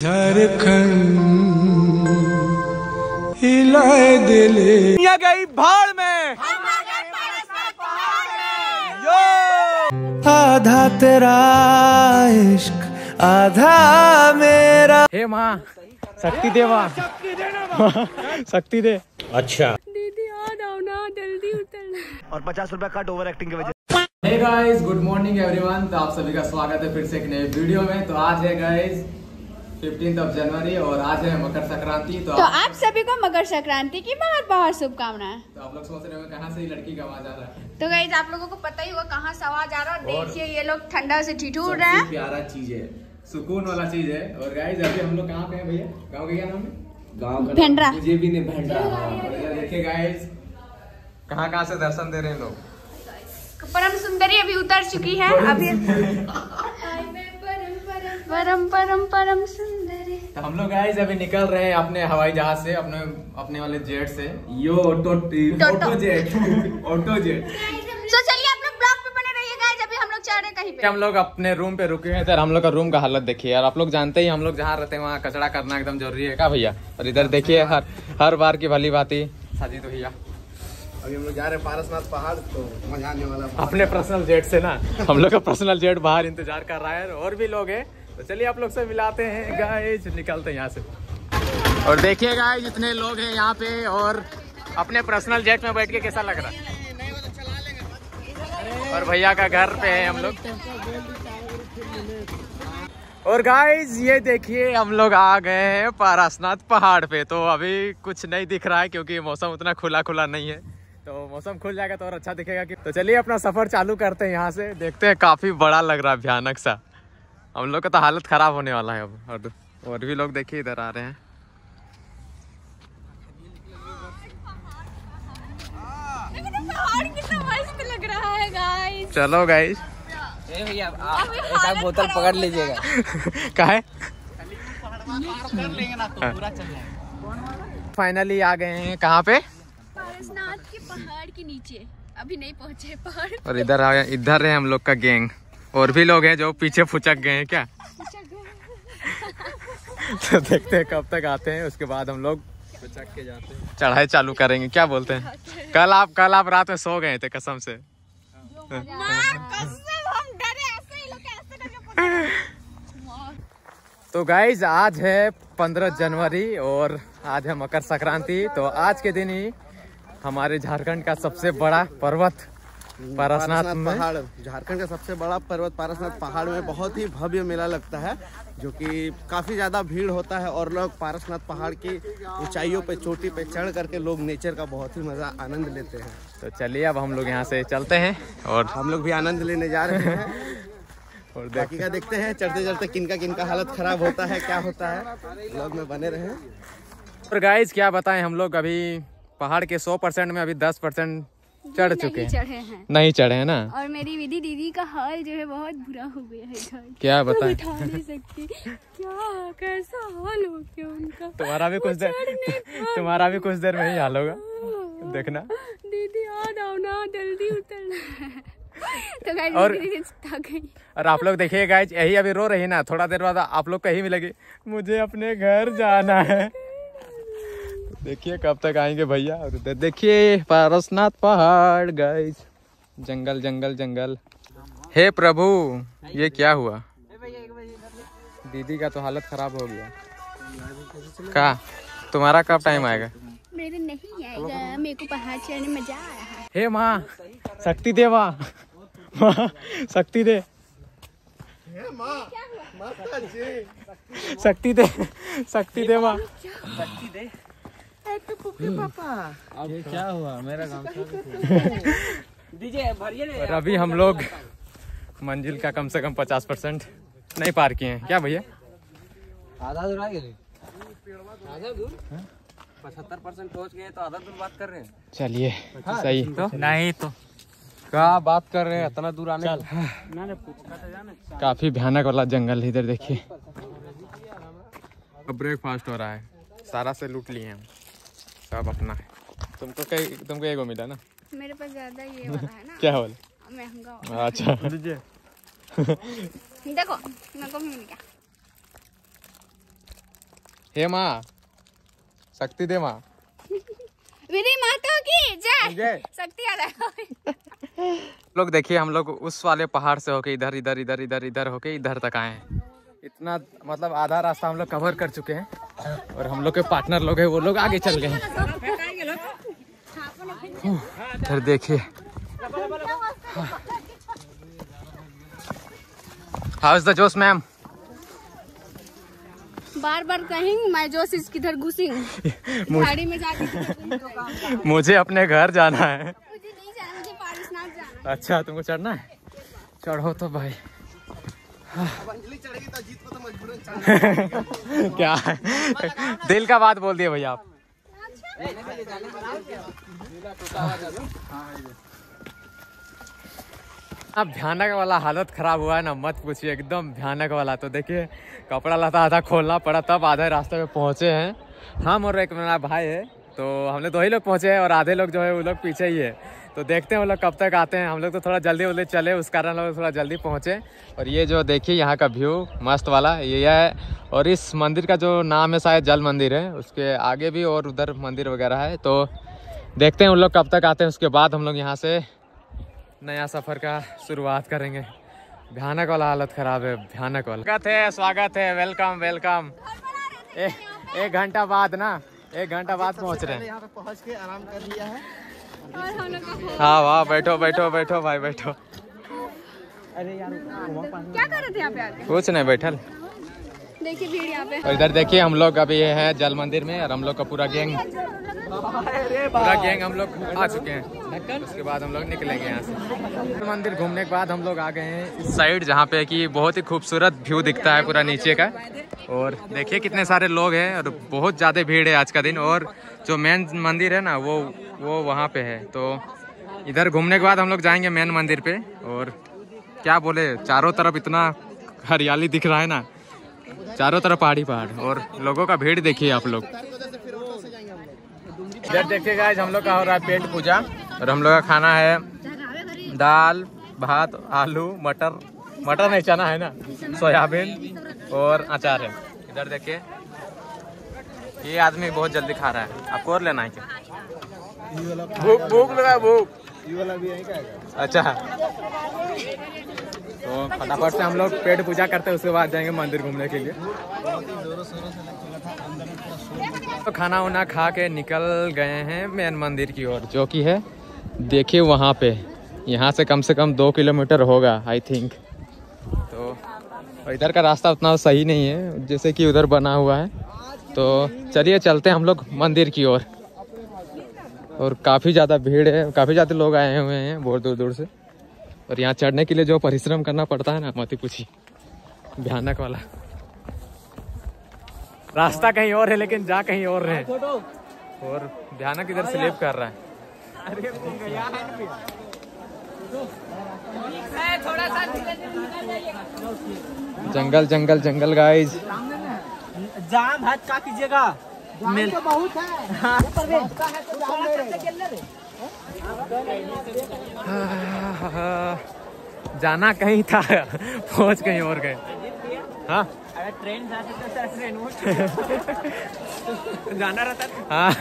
झारखंड हिलाए दिले। गई भाड़ में। यो। आधा तेरा इश्क आधा मेरा। हे माँ शक्ति दे माँ। शक्ति दे। अच्छा। दीदी आ जाओ ना जल्दी उतर और पचास रुपया कट ओवर एक्टिंग की वजह hey guys good morning everyone तो आप सभी का स्वागत है फिर से एक नए वीडियो में। तो आज है गाइस 15th ऑफ़ जनवरी और आज है मकर संक्रांति तो, तो आप, आप सभी को मकर संक्रांति की बहुत बहुत शुभकामनाएँ। तो आप लोग सोच रहे होंगे कहाँ से लड़की का आवाज़ आ रहा है। तो गाइज़ आप लोगों को पता ही होगा कहाँ से आवाज़ आ रहा है। देखिए ये लोग ठंडा से ठिठूर रहे हैं। प्यारा चीज़ है सुकून वाला चीज़ है। और गाइस अभी हम लोग कहाँ पे हैं भैया? गाँव का क्या नाम है? गाँव भेंडरा। मुझे भी नहीं भेंडरा। देखिए गाइस कहाँ कहाँ से दर्शन दे रहे हैं लोग? परम सुंदरी अभी उतर चुकी है अभी परम परम परम सुंदरी। तो हम लोग गाइस अभी निकल रहे हैं अपने हवाई जहाज़ से अपने अपने वाले जेट से। Yo auto auto jet auto jet तो चलिए आप लोग ब्लॉग पे बने रहिए गाइज़ अभी हम लोग चल रहे हैं कहीं पे। हम लोग अपने रूम पे रुके हैं। इधर हम लोग का रूम का हालत देखिए यार। आप लोग जानते ही हम लोग जहाँ रहते हैं वहाँ कचरा करना एकदम ज़रूरी है। क्या भैया? और इधर देखिए हर हर बार की भली बात ही साजिद भैया। अभी हम लोग जा रहे हैं पारसनाथ पहाड़ तो मज़ा आने वाला अपने पर्सनल जेट से ना हम लोग का पर्सनल जेट बाहर इंतज़ार कर रहा है। और भी लोग हैं। तो चलिए आप लोग से मिलाते हैं। गाइस, निकलते हैं यहाँ से। और देखिए गाइस जितने लोग हैं यहाँ पे और अपने पर्सनल जेट में बैठ के कैसा लग रहा? और भैया का घर पे है हम लोग। और गाइस, ये देखिए, हम लोग आ गए हैं पारसनाथ पहाड़ पे। तो अभी कुछ नहीं दिख रहा है क्योंकि मौसम उतना खुला खुला नहीं है। तो मौसम खुल जाएगा तो और अच्छा दिखेगा कि तो चलिए अपना सफ़र चालू करते हैं यहाँ से। देखते हैं, काफ़ी बड़ा लग रहा है, भयानक सा। हम लोग का तो हालत खराब होने वाला है अब और और भी लोग देखिए इधर आ रहे हैं। पहाड़ कितना मस्त लग रहा है गाइस चलो गाइस ऐसा बोतल पकड़ लीजिएगा। का है? फाइनली आ गए हैं कहाँ पे? पारसनाथ के पहाड़ के नीचे। अभी नहीं पहुँचे पहाड़। और इधर आ इधर है हम लोग का गैंग। और भी लोग हैं जो पीछे फुचक गए हैं क्या? तो देखते हैं कब तक आते हैं उसके बाद हम लोग फुचक के जाते हैं। चढ़ाई चालू करेंगे क्या बोलते हैं? कल आप कल आप रात में सो गए थे कसम से। तो गाइज़ आज है पंद्रह जनवरी और आज है मकर संक्रांति तो आज के दिन ही हमारे झारखंड का सबसे बड़ा पर्वत पारसनाथ पारसनाथ पहाड़ झारखंड का सबसे बड़ा पर्वत पारसनाथ पहाड़ में बहुत ही भव्य मेला लगता है जो कि काफ़ी ज़्यादा भीड़ होता है और लोग पारसनाथ पहाड़ की ऊंचाइयों पे चोटी पे चढ़ करके लोग नेचर का बहुत ही मज़ा आनंद लेते हैं। तो चलिए अब हम लोग यहाँ से चलते हैं और हम लोग भी आनंद लेने जा रहे हैं। और बाकी का देखते हैं चढ़ते चढ़ते किनका किनका हालत खराब होता है क्या होता है। लोग में बने रहे। और गाइज़ क्या बताएँ हम लोग अभी पहाड़ के सौ परसेंट में अभी दस परसेंट चढ़ चुके हैं। चढ़े हैं। नहीं चढ़े हैं ना? और मेरी विधि दीदी का हाल जो है बहुत बुरा हो गया है क्या बताएँ? उठा नहीं सकती। क्या कैसा हाल हो गया उनका? तुम्हारा भी कुछ देर तुम्हारा भी कुछ देर में ही हाल होगा। देखना। दीदी आ जाओ ना जल्दी उतर। तो और- और आप लोग देखिए गाइज़ यही अभी रो रही ना। थोड़ा देर बाद आप लोग कहीं मिलेगी। मुझे अपने घर जाना है। देखिए कब तक आएँगे भैया और उधर देखिए पारसनाथ पहाड़ गाइज़ जंगल जंगल जंगल. हे प्रभु ये क्या हुआ? दीदी का तो हालत खराब हो गया. का? तुम्हारा कब टाइम आएगा? मेरे नहीं आएगा मेरे को पहाड़ चढ़ने मज़ा आ रहा है. हे माँ शक्ति दे माँ. माँ शक्ति दे. शक्ति दे शक्ति दे. माँ और अभी हम लोग मंजिल का कम से कम पचास परसेंट नहीं पार किए हैं। क्या भैया? आधा दूर आ गए आधा दूर? पचहत्तर परसेंट पहुँच गए तो आधा दूर बात कर रहे हैं। चलिए सही। तो? नहीं तो। क्या बात कर रहे हैं? इतना दूर आने काफ़ी भयानक वाला जंगल है इधर देखिए। अब ब्रेकफास्ट हो रहा है। सारा से लूट लिए हम सब अपना है। तुमको कई तुमको एगो मिला ना मेरे पास ज़्यादा ये वाला है ना। क्या बोले महँगा वाला। अच्छा। देखो मेरे को मिल गया। हे माँ शक्ति दे माँ। मेरी माता की जय। जय। शक्ति आ रहा लोग देखिए हम लोग उस वाले पहाड़ से होके इधर इधर इधर इधर इधर होके इधर तक आए हैं। इतना मतलब आधा रास्ता हम लोग कवर कर चुके हैं। और हम लोग के पार्टनर लोग हैं वो लोग आगे चल गए। हैं इधर देखिए। हाउ इज़ द जोश मैम बार बार कहेंगे मैं जोश इस किधर घुसी? गाड़ी में जाके। मुझे अपने घर जाना है। मुझे नहीं जाना मुझे पारसनाथ जाना अच्छा तुमको चढ़ना है? चढ़ो तो भाई। क्या? दिल का बात बोल दिए भैया आप। भयानक वाला हालत खराब हुआ है ना, मत पूछिए, एकदम भयानक वाला। तो देखिए, कपड़ा लता आधा खोलना पड़ा, तब आधे रास्ते में पहुँचे हैं। हम और एक मेरा भाई है तो हमने दो ही लोग पहुँचे हैं और आधे लोग जो है वो लोग पीछे ही है। तो देखते हैं वो लोग कब तक आते हैं। हम लोग तो थोड़ा जल्दी जल्दी चले, उस कारण हम लोग थोड़ा जल्दी पहुँचे। और ये जो देखिए, यहाँ का व्यू मस्त वाला, ये है। और इस मंदिर का जो नाम है, शायद जल मंदिर है। उसके आगे भी और उधर मंदिर वगैरह है। तो देखते हैं उन लोग कब तक आते हैं। उसके बाद हम लोग यहाँ से नया सफ़र का शुरुआत करेंगे। भयानक वाला हालत खराब है, भयानक वाला। स्वागत है स्वागत है वेलकम वेलकम एक घंटा बाद ना, एक घंटा बाद पहुँच रहे हैं। यहाँ पे पहुँच के आराम कर लिया है। हाँ वाह बैठो बैठो बैठो भाई बैठो। अरे यार क्या कर रहे थे यहाँ पे आके? कुछ नहीं बैठल। देखिए भीड़ यहाँ पे। इधर देखिए हम लोग अभी ये है जल मंदिर में और हम लोग का पूरा गैंग। पूरा गैंग हम लोग आ चुके हैं। उसके बाद हम लोग निकलेंगे यहाँ से। मंदिर घूमने के बाद हम लोग आ गए हैं इस साइड, जहाँ पे कि बहुत ही खूबसूरत व्यू दिखता है पूरा नीचे का। और देखिए कितने सारे लोग हैं और बहुत ज़्यादा भीड़ है आज का दिन। और जो मेन मंदिर है ना, वो वो वहाँ पे है। तो इधर घूमने के बाद हम लोग जाएँगे मेन मंदिर पे। और क्या बोले, चारों तरफ़ इतना हरियाली दिख रहा है ना। चारों तरफ़ पहाड़ी पहाड़। और लोगों का भीड़ देखिए आप लोग। इधर देखिए गाइस हम लोग का हो रहा है पेट पूजा और हम लोग का खाना है दाल, भात, आलू, मटर। मटर नहीं, चना है ना? सोयाबीन और अचार है। इधर देखिए। ये आदमी बहुत जल्दी खा रहा है। आपको और लेना है क्या? भूख भूख लगा, भूख। अच्छा। तो फटाफट से हम लोग पेट पूजा करते हैं, उसके बाद जाएँगे मंदिर घूमने के लिए। तो खाना वाना खा के निकल गए हैं मेन मंदिर की ओर, जो कि है, देखिए वहाँ पे। यहाँ से कम से कम दो किलोमीटर होगा आई थिंक तो इधर का रास्ता उतना सही नहीं है, जैसे कि उधर बना हुआ है। तो चलिए चलते हैं हम लोग मंदिर की ओर। और काफ़ी ज़्यादा भीड़ है, काफ़ी ज़्यादा लोग आए हुए हैं बहुत दूर दूर से। और यहाँ चढ़ने के लिए जो परिश्रम करना पड़ता है ना, मत पूछी भयानक वाला। रास्ता कहीं और है लेकिन जा कहीं और रहे। और भयानक इधर स्लिप कर रहा है। जंगल जंगल जंगल गाइज़ जाम हाथ का कीजिएगा। मिल जाना कहीं था पहुँच कहीं और गए। हाँ। ट्रेन जाती तो सर ट्रेन वो जाना रहता हाँ.